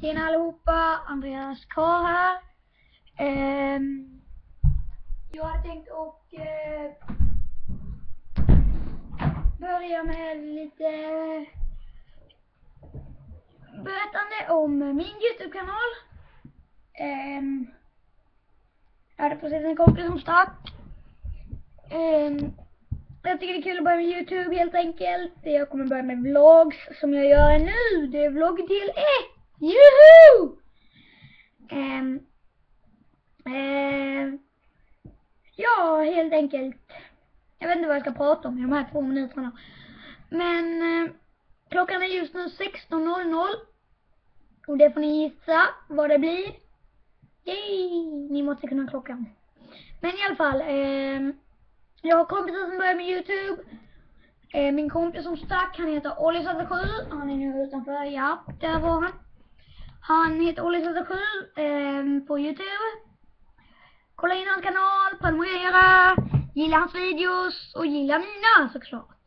Tjena allihopa, Andreas karl här. Ehm, jag hade tänkt att eh, börja med lite berättande om min Youtube-kanal. Ehm, jag hade precis en kompis som stack. Ehm, jag tycker det är kul att börja med Youtube helt enkelt. Jag kommer börja med vlogs som jag gör nu. Det är vlogg del 1. Juhu! Um, um, ja, helt enkelt. Jag vet inte vad jag ska prata om i de här två minuterna. Men um, klockan är just nu 16.00. Och det får ni gissa vad det blir. Yay! Ni måste kunna klockan. Men i alla fall. Um, jag har kompisar som börjar med Youtube. Min kompis som stack, han heter Olli77. Han är nu utanför. Ja, där var han. Han heter Olle77 eh, på Youtube. Kolla in hans kanal, prenumerera, gilla hans videos och gilla mina såklart.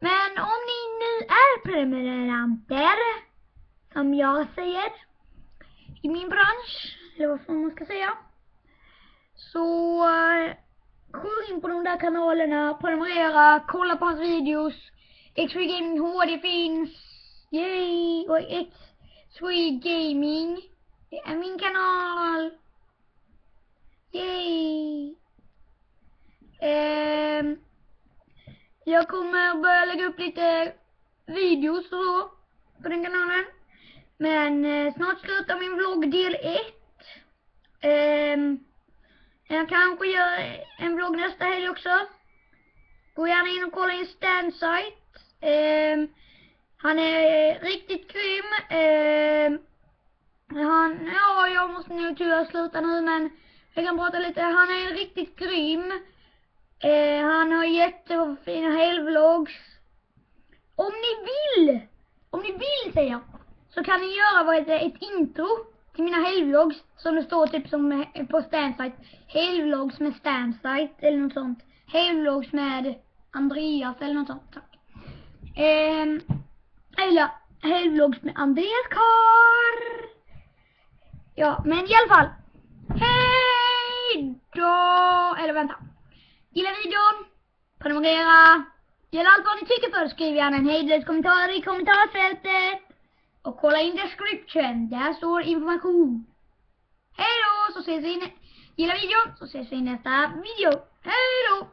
Men om ni nu är prenumeranter, som jag säger, i min bransch, eller vad man ska säga, så eh, gå in på de där kanalerna, prenumerera, kolla på hans videos. X3 Gaming HD finns, yay! Och X Sweet Gaming. Det är min kanal. Yay! Um, jag kommer börja lägga upp lite videos och så på den kanalen. Men uh, snart slutar min vlogg del 1. Um, ehm, jag kanske gör en vlogg nästa helg också. Gå gärna in och kolla in Stansite. Um, han är riktigt han, ja, jag måste nog tyvärr sluta nu men jag kan prata lite. Han är riktigt grym. Eh, han har jättefina helvlogs. Om ni vill, om ni vill säger jag, så kan ni göra vad heter ett intro till mina helvlogs som det står typ som eh, på Stansite. Helvlogs med Stansite eller något sånt. Helvlogs med Andreas eller något sånt. Tack. Eh, eller helvlogs med Andreas karl. Ja, men i alla fall. Hej då! Eller vänta. Gilla videon. Prenumerera. Gilla allt vad ni tycker för. Skriv gärna en hejdlös kommentar i kommentarsfältet. Och kolla in description. Där står information. Hej då! Så ses vi i Gilla videon så ses vi i nästa video. Hej då!